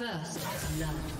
First blood.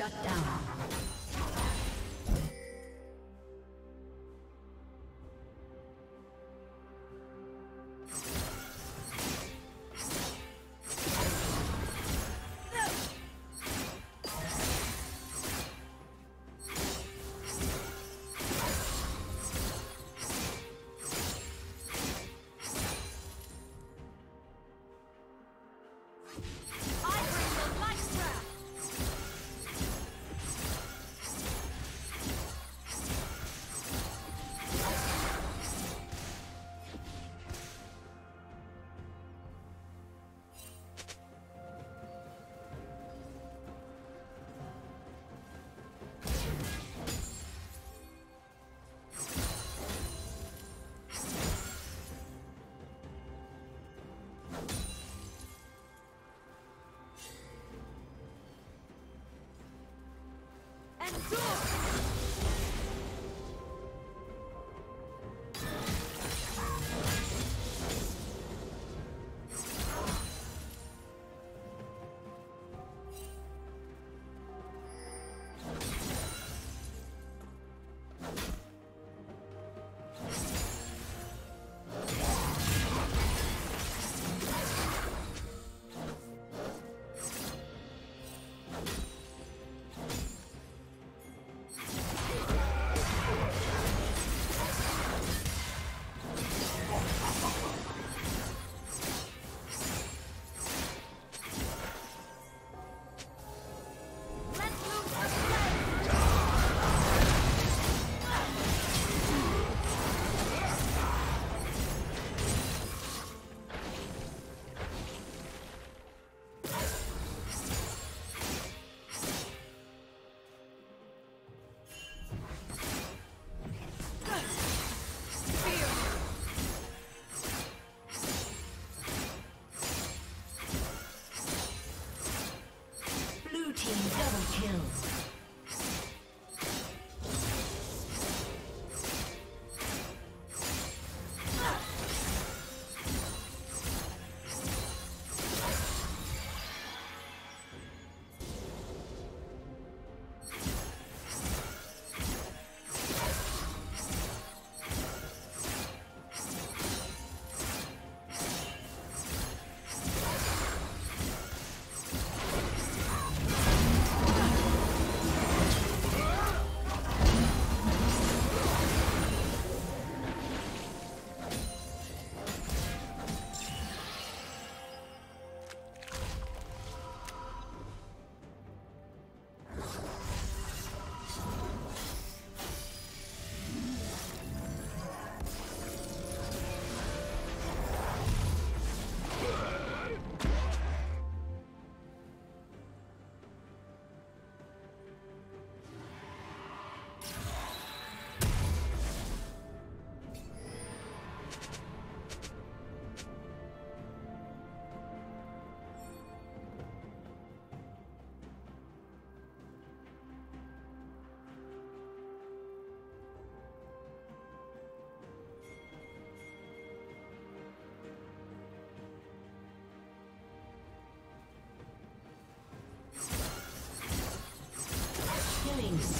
Shut down. Let's do Rampage.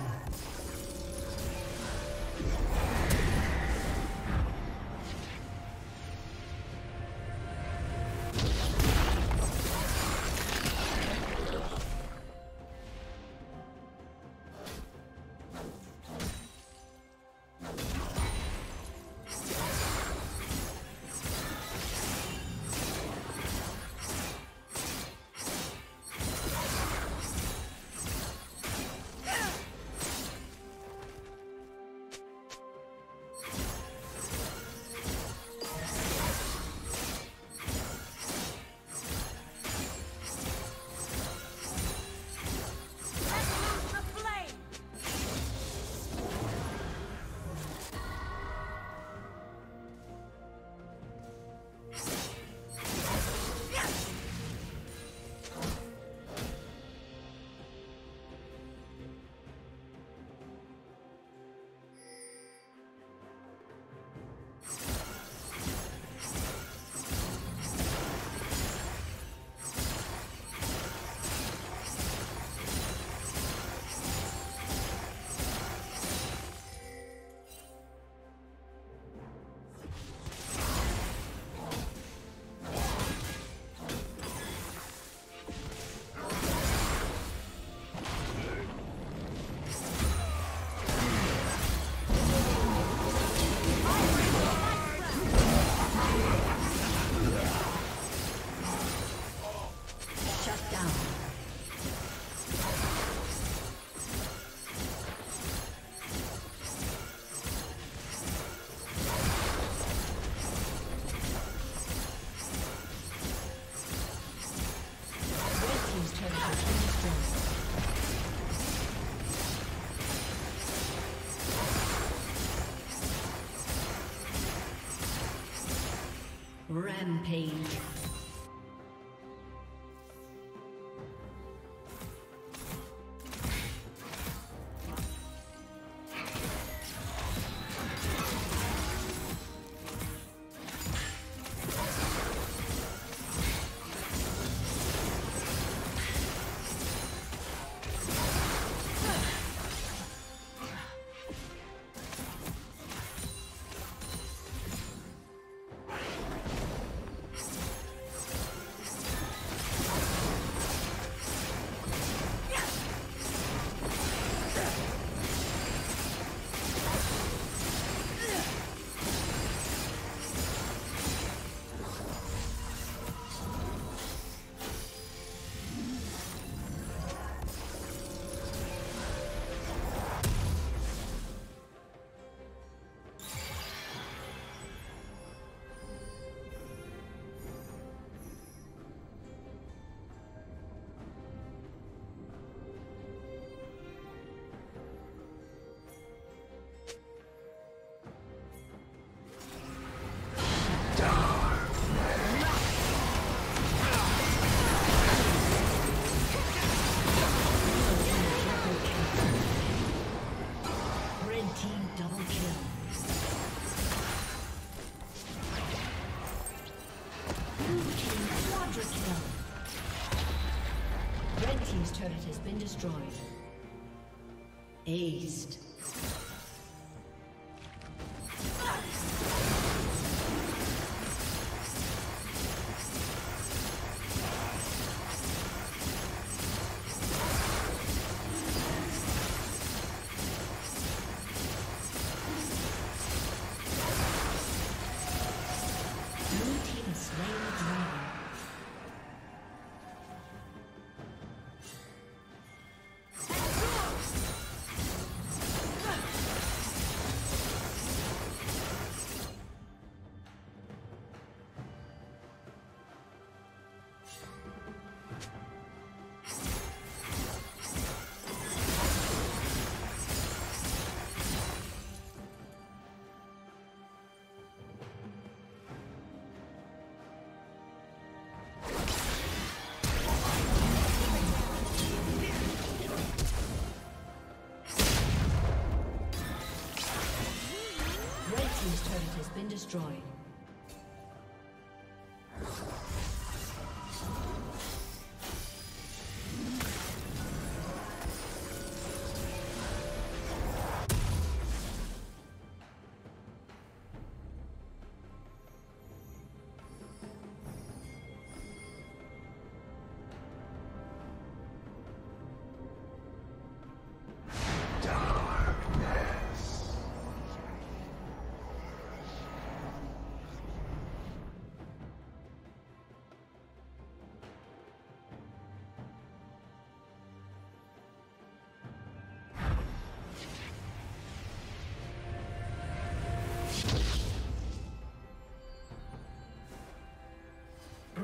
Rampage. Aced.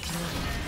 Destroyed.